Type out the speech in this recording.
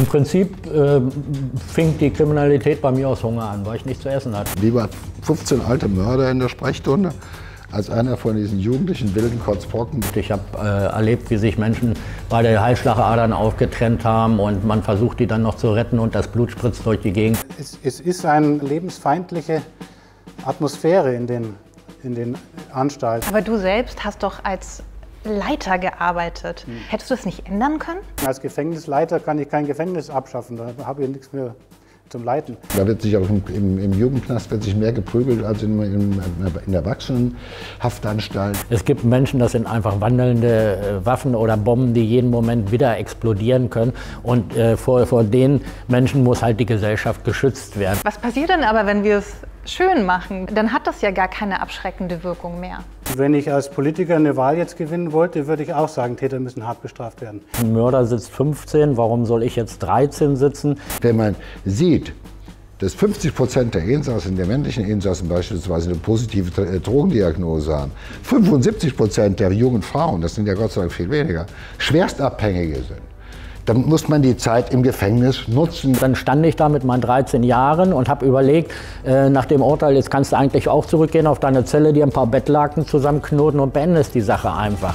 Im Prinzip äh, fing die Kriminalität bei mir aus Hunger an, weil ich nichts zu essen hatte. Lieber 15 alte Mörder in der Sprechstunde als einer von diesen jugendlichen wilden Kotzbrocken. Ich habe äh, erlebt, wie sich Menschen bei der Halsschlagadern aufgetrennt haben und man versucht, die dann noch zu retten und das Blut spritzt durch die Gegend. Es, es ist eine lebensfeindliche Atmosphäre in den, in den Anstalten. Aber du selbst hast doch als Leiter gearbeitet. Hm. Hättest du das nicht ändern können? Als Gefängnisleiter kann ich kein Gefängnis abschaffen. Da habe ich nichts mehr zum Leiten. Da wird sich auch im, im, im Jugendknast wird sich mehr geprügelt als in, in, in der Erwachsenenhaftanstalt. Es gibt Menschen, das sind einfach wandelnde äh, Waffen oder Bomben, die jeden Moment wieder explodieren können. Und äh, vor, vor den Menschen muss halt die Gesellschaft geschützt werden. Was passiert denn aber, wenn wir es schön machen? Dann hat das ja gar keine abschreckende Wirkung mehr. Wenn ich als Politiker eine Wahl jetzt gewinnen wollte, würde ich auch sagen, Täter müssen hart bestraft werden. Ein Mörder sitzt 15, warum soll ich jetzt 13 sitzen? Wenn man sieht, dass 50 Prozent der Insassen, der männlichen Insassen beispielsweise eine positive äh, Drogendiagnose haben, 75 Prozent der jungen Frauen, das sind ja Gott sei Dank viel weniger, Schwerstabhängige sind dann muss man die Zeit im Gefängnis nutzen. Dann stand ich da mit meinen 13 Jahren und habe überlegt, äh, nach dem Urteil, jetzt kannst du eigentlich auch zurückgehen auf deine Zelle, dir ein paar Bettlaken zusammenknoten und beendest die Sache einfach.